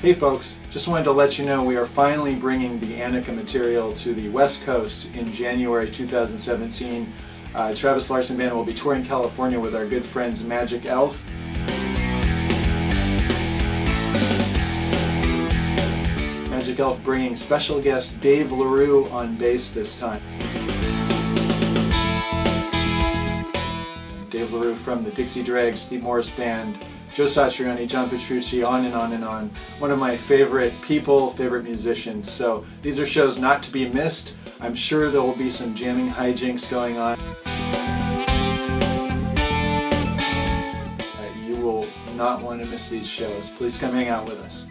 Hey folks, just wanted to let you know we are finally bringing the Annika material to the West Coast in January 2017. Uh, Travis Larson Band will be touring California with our good friends Magic Elf. Magic Elf bringing special guest Dave LaRue on bass this time. Dave LaRue from the Dixie Dregs, Steve Morse Band, Joe Satriani, John Petrucci, on and on and on. One of my favorite people, favorite musicians. So these are shows not to be missed. I'm sure there will be some jamming hijinks going on. Uh, you will not want to miss these shows. Please come hang out with us.